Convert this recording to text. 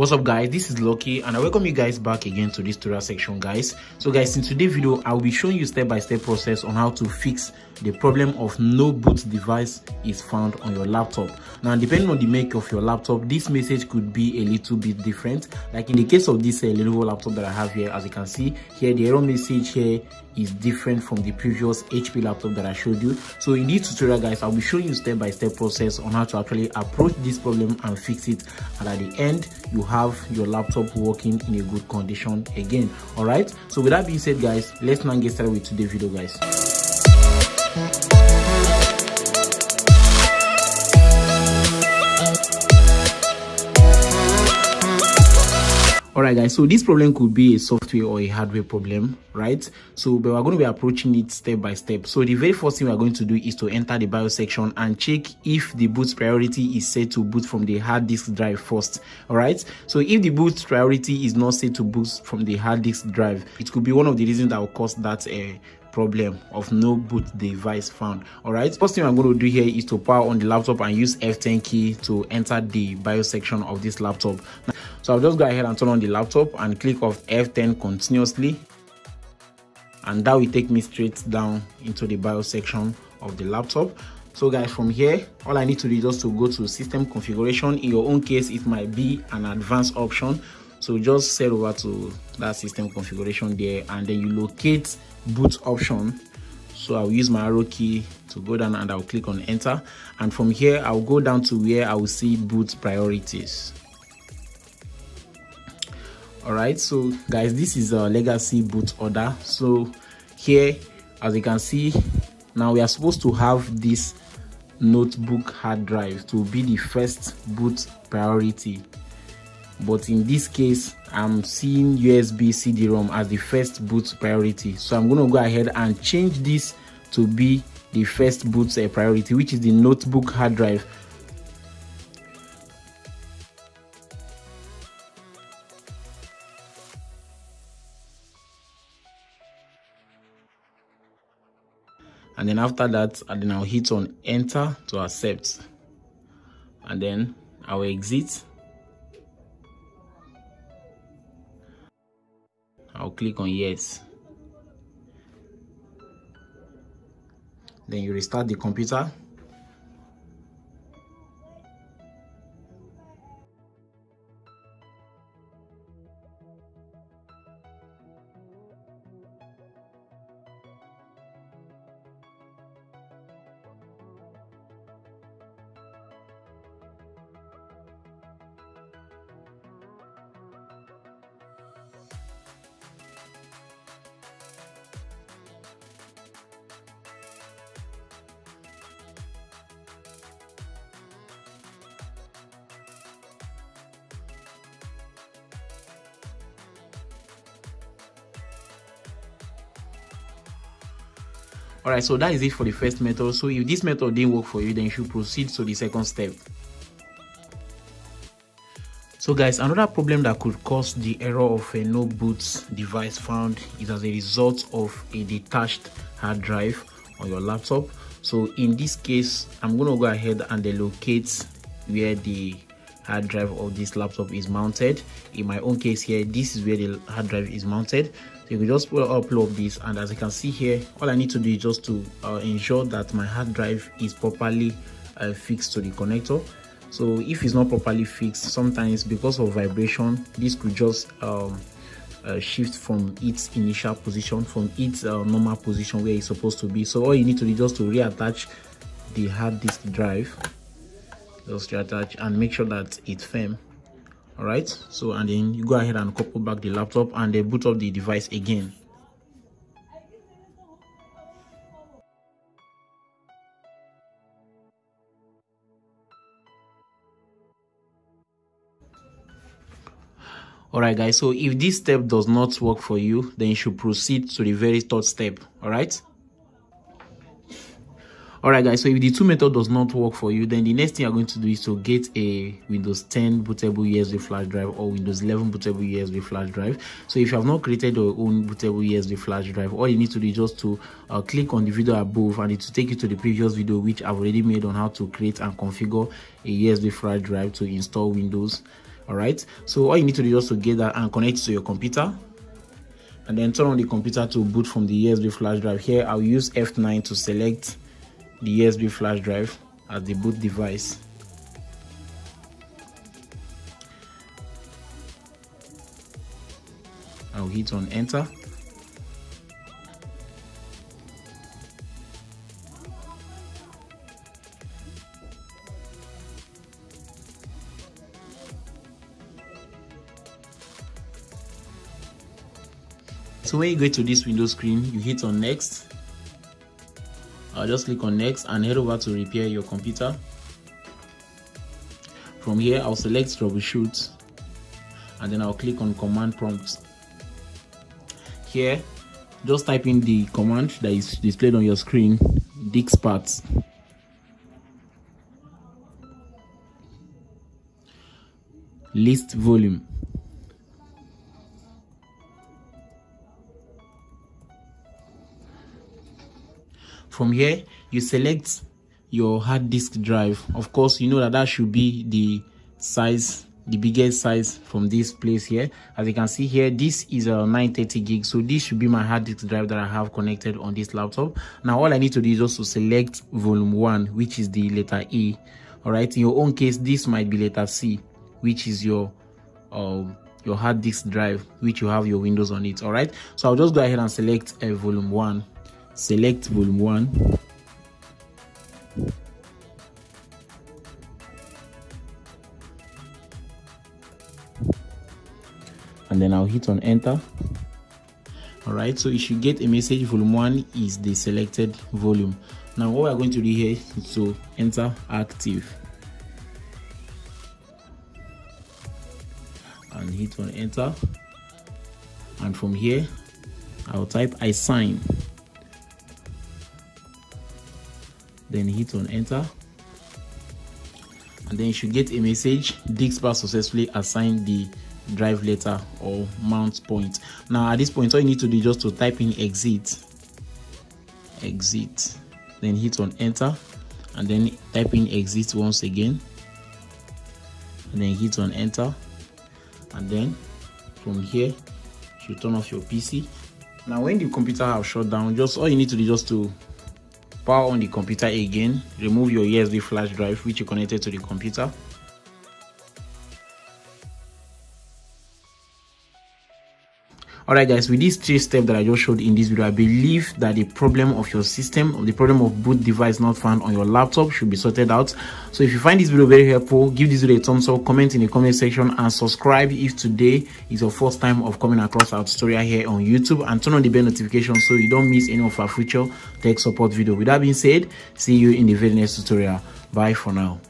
what's up guys? This is lucky and i welcome you guys back again to this tutorial section guys. So guys in today's video i'll be showing you step-by-step -step process on how to fix the problem of no boot device is found on your laptop. Now depending on the make of your laptop this message could be a little bit different. Like in the case of this uh, lenovo laptop that i have here as you can see here the error message here is different from the previous hp laptop that i showed you. So in this tutorial guys i'll be showing you step-by-step -step process on how to actually approach this problem and fix it. And at the end you have your laptop working in a good condition again. All right? So with that being said guys let's now get started with today's video guys right guys so this problem could be a software or a hardware problem right? So but we're going to be approaching it step by step. So the very first thing we're going to do is to enter the bios section and check if the boot priority is set to boot from the hard disk drive first all right so if the boot priority is not set to boot from the hard disk drive it could be one of the reasons that will cause that uh, problem of no boot device found. All right first thing i'm going to do here is to power on the laptop and use f10 key to enter the bios section of this laptop. So i'll just go ahead and turn on the laptop and click off f10 continuously. And that will take me straight down into the bios section of the laptop. So guys from here all i need to do is just to go to system configuration. In your own case it might be an advanced option so just set over to that system configuration there and then you locate boot option. So i'll use my arrow key to go down and i'll click on enter. And from here i'll go down to where i will see boot priorities. All right so guys this is a legacy boot order. So here as you can see now we are supposed to have this notebook hard drive to be the first boot priority but in this case i'm seeing usb cd-rom as the first boot priority. So i'm to go ahead and change this to be the first boot uh, priority which is the notebook hard drive. And then after that and then i'll hit on enter to accept. And then i'll exit Click on yes. Then you restart the computer. All right so that is it for the first method. So if this method didn't work for you then you should proceed to the second step. So guys another problem that could cause the error of a no boot device found is as a result of a detached hard drive on your laptop. So in this case i'm to go ahead and locate where the hard drive of this laptop is mounted. In my own case here this is where the hard drive is mounted. So you can just upload this and as you can see here all i need to do is just to uh, ensure that my hard drive is properly uh, fixed to the connector. So if it's not properly fixed sometimes because of vibration this could just um, uh, shift from its initial position from its uh, normal position where it's supposed to be. So all you need to do is just to reattach the hard disk drive just reattach and make sure that it's firm. All right so and then you go ahead and couple back the laptop and then boot up the device again. All right guys. So if this step does not work for you then you should proceed to the very third step. All right all right guys so if the two method does not work for you then the next thing you're going to do is to get a windows 10 bootable usb flash drive or windows 11 bootable usb flash drive. So if you have not created your own bootable usb flash drive all you need to do is just to uh, click on the video above and it will take you to the previous video which i've already made on how to create and configure a usb flash drive to install windows. All right so all you need to do is just to get that and connect to your computer. And then turn on the computer to boot from the USB flash drive. Here I'll use F9 to select the USB flash drive as the boot device. I'll hit on enter. So when you go to this window screen you hit on next i'll just click on next and head over to repair your computer. From here i'll select troubleshoot and then i'll click on command prompt. Here just type in the command that is displayed on your screen diskpart list volume from here you select your hard disk drive. Of course you know that that should be the size the biggest size from this place here. As you can see here this is a 930 gig so this should be my hard disk drive that i have connected on this laptop. Now all i need to do is to select volume one which is the letter e. All right in your own case this might be letter c which is your um your hard disk drive which you have your windows on it. All right so i'll just go ahead and select a volume one select volume 1 and then I'll hit on enter. All right so you should get a message volume 1 is the selected volume. Now what we're going to do here is to enter active. And hit on enter. And from here I'll type assign then hit on enter. And then you should get a message. DiskPart successfully assigned the drive letter or mount point. Now at this point all you need to do is just to type in exit. Exit. Then hit on enter. And then type in exit once again. And then hit on enter. And then from here you turn off your pc now when the computer have shut down just all you need to do is just to power on the computer again. Remove your usb flash drive which you connected to the computer Alright guys, with these three steps that I just showed in this video, I believe that the problem of your system, the problem of boot device not found on your laptop should be sorted out. So if you find this video very helpful, give this video a thumbs up, comment in the comment section and subscribe if today is your first time of coming across our tutorial here on YouTube and turn on the bell notification so you don't miss any of our future tech support video. With that being said, see you in the very next tutorial. Bye for now.